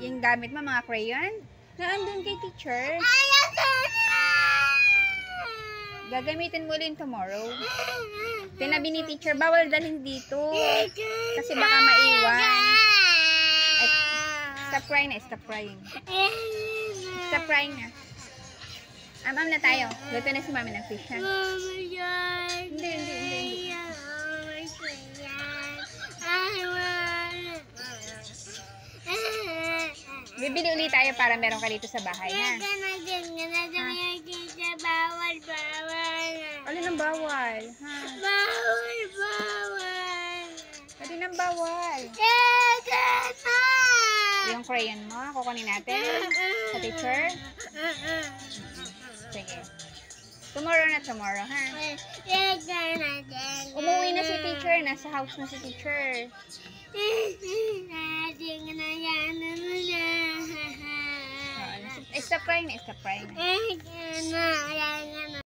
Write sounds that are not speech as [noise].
yung gamit mo, mga crayon? Naandun kay teacher. Gagamitin mo ulit tomorrow. Tinabi ni teacher, bawal dalhin dito. Kasi baka maiwan. Ay, stop crying na, stop crying. Stop crying na. Amam na tayo. Luto na si mami ng fish, ha? Bibili ulit tayo para meron ka dito sa bahay, ha? Bawal, bawal. Alin ang bawal, ha? Bawal, bawal. Alin ang bawal? Yung crayon mo, kukunin natin sa teacher. Sige. Tomorrow na tomorrow, ha? Umuwi na si teacher. Nasa house na si teacher. [laughs] stop na, stop crying